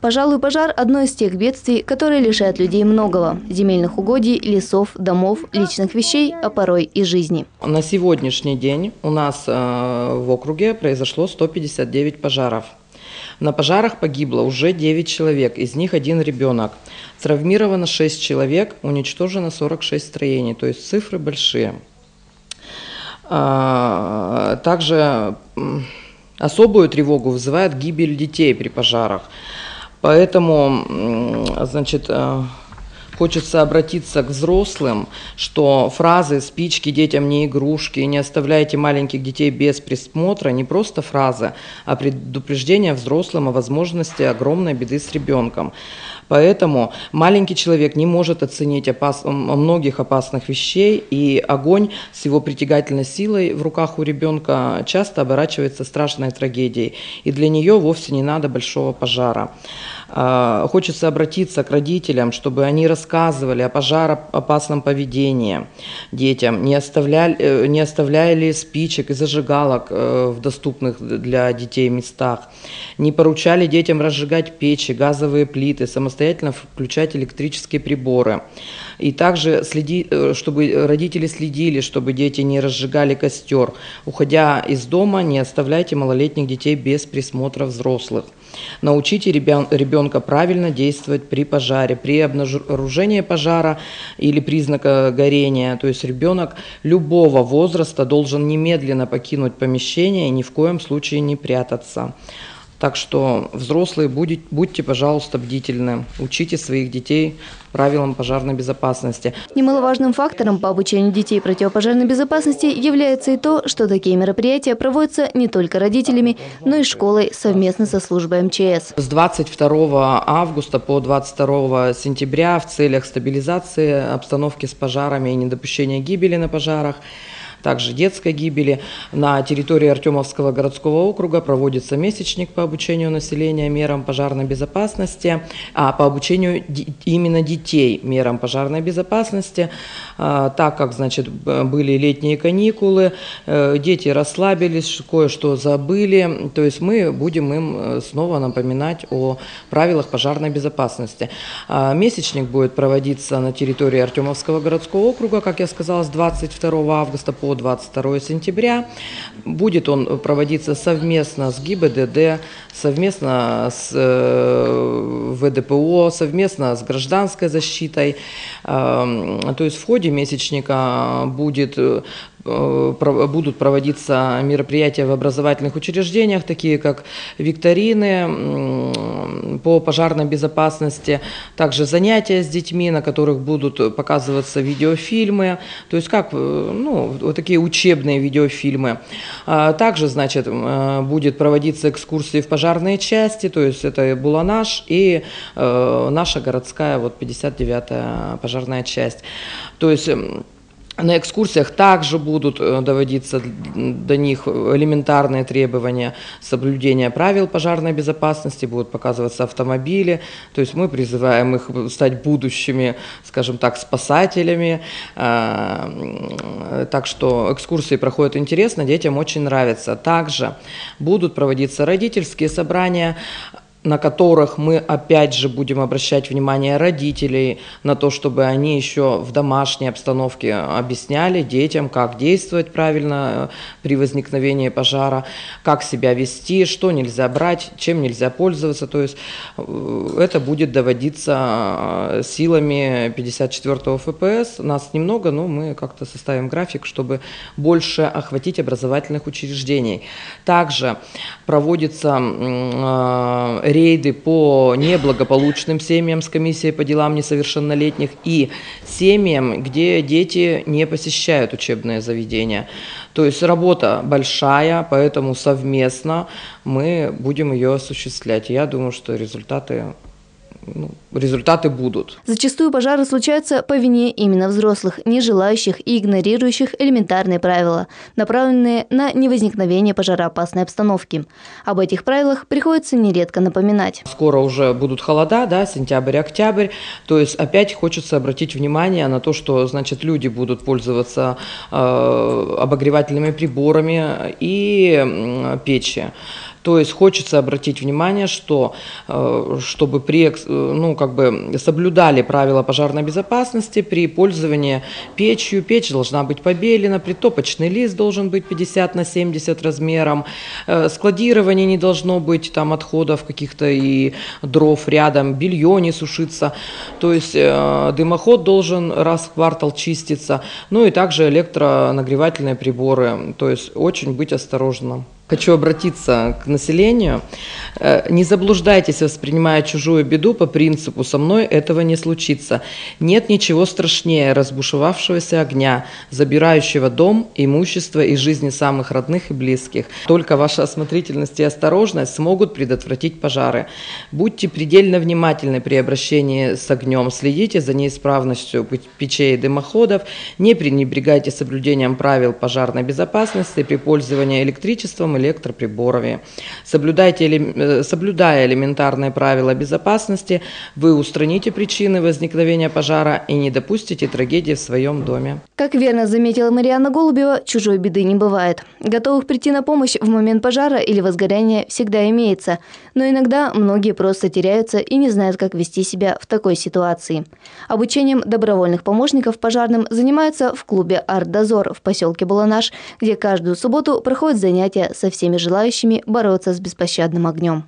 Пожалуй, пожар – одно из тех бедствий, которые лишают людей многого – земельных угодий, лесов, домов, личных вещей, а порой и жизни. На сегодняшний день у нас э, в округе произошло 159 пожаров. На пожарах погибло уже 9 человек, из них один ребенок. Травмировано 6 человек, уничтожено 46 строений, то есть цифры большие. А, также особую тревогу вызывает гибель детей при пожарах. Поэтому, значит, э, хочется обратиться к взрослым, что фразы «спички детям не игрушки», «не оставляйте маленьких детей без присмотра» не просто фразы, а предупреждение взрослым о возможности огромной беды с ребенком. Поэтому маленький человек не может оценить опас... многих опасных вещей, и огонь с его притягательной силой в руках у ребенка часто оборачивается страшной трагедией. И для нее вовсе не надо большого пожара. А, хочется обратиться к родителям, чтобы они рассказывали о пожароопасном поведении детям, не оставляли, э, не оставляли спичек и зажигалок э, в доступных для детей местах, не поручали детям разжигать печи, газовые плиты, самостоятельно включать электрические приборы. И также следи, э, чтобы родители следили, чтобы дети не разжигали костер. Уходя из дома, не оставляйте малолетних детей без присмотра взрослых. Научите ребенка правильно действовать при пожаре, при обнаружении пожара или признака горения. То есть ребенок любого возраста должен немедленно покинуть помещение и ни в коем случае не прятаться. Так что взрослые, будете, будьте, пожалуйста, бдительны. Учите своих детей правилам пожарной безопасности. Немаловажным фактором по обучению детей противопожарной безопасности является и то, что такие мероприятия проводятся не только родителями, но и школой совместно со службой МЧС. С 22 августа по 22 сентября в целях стабилизации обстановки с пожарами и недопущения гибели на пожарах также детской гибели. На территории Артемовского городского округа проводится месячник по обучению населения мерам пожарной безопасности, а по обучению именно детей мерам пожарной безопасности, а, так как, значит, были летние каникулы, э, дети расслабились, кое-что забыли, то есть мы будем им э, снова напоминать о правилах пожарной безопасности. А, месячник будет проводиться на территории Артемовского городского округа, как я сказала, с 22 августа по 22 сентября. Будет он проводиться совместно с ГИБДД, совместно с э, ВДПО, совместно с гражданской защитой. Эм, то есть в ходе месячника будет Э, будут проводиться мероприятия в образовательных учреждениях, такие как викторины по пожарной безопасности, также занятия с детьми, на которых будут показываться видеофильмы, то есть как, э, ну, вот такие учебные видеофильмы. А также, значит, э, будет проводиться экскурсии в пожарные части, то есть это Буланаш и наша городская вот 59-я пожарная часть. То есть на экскурсиях также будут э, доводиться до них элементарные требования соблюдения правил пожарной безопасности, будут показываться автомобили. То есть мы призываем их стать будущими, скажем так, спасателями. А, так что экскурсии проходят интересно, детям очень нравится. Также будут проводиться родительские собрания на которых мы опять же будем обращать внимание родителей на то, чтобы они еще в домашней обстановке объясняли детям, как действовать правильно э, при возникновении пожара, как себя вести, что нельзя брать, чем нельзя пользоваться. То есть э, это будет доводиться э, силами 54-го ФПС. Нас немного, но мы как-то составим график, чтобы больше охватить образовательных учреждений. Также проводится рейды по неблагополучным семьям с комиссией по делам несовершеннолетних и семьям, где дети не посещают учебные заведения. То есть работа большая, поэтому совместно мы будем ее осуществлять. Я думаю, что результаты ну, результаты будут. Зачастую пожары случаются по вине именно взрослых, не желающих и игнорирующих элементарные правила, направленные на невозникновение пожароопасной обстановки. Об этих правилах приходится нередко напоминать. Скоро уже будут холода, да, сентябрь-октябрь, то есть опять хочется обратить внимание на то, что, значит, люди будут пользоваться э, обогревательными приборами и э, печи. То есть хочется обратить внимание, что э, чтобы при, э, ну, как бы соблюдали правила пожарной безопасности при пользовании печью. Печь должна быть побелена, притопочный лист должен быть 50 на 70 размером, э, складирование не должно быть там отходов каких-то и дров рядом, белье не сушится. То есть дымоход должен раз в квартал чиститься. Ну и также электронагревательные приборы. То есть очень быть осторожным. Хочу обратиться к населению. Э, не заблуждайтесь, воспринимая чужую беду по принципу «со мной этого не случится». Нет ничего страшнее разбушевавшегося огня, забирающего дом, имущество и жизни самых родных и близких. Только ваша осмотрительность и осторожность смогут предотвратить пожары. Будьте предельно внимательны при обращении с огнем, следите за неисправностью печей и дымоходов, не пренебрегайте соблюдением правил пожарной безопасности при пользовании электричеством электроприборами. Соблюдайте, э, соблюдая элементарные правила безопасности, вы устраните причины возникновения пожара и не допустите трагедии в своем доме. Как верно заметила Марианна Голубева, чужой беды не бывает. Готовых прийти на помощь в момент пожара или возгорания всегда имеется, но иногда многие просто теряются и не знают, как вести себя в такой ситуации. Обучением добровольных помощников пожарным занимаются в клубе «Арт-Дозор» в поселке Баланаш, где каждую субботу проходят занятия со всеми желающими бороться с беспощадным огнем.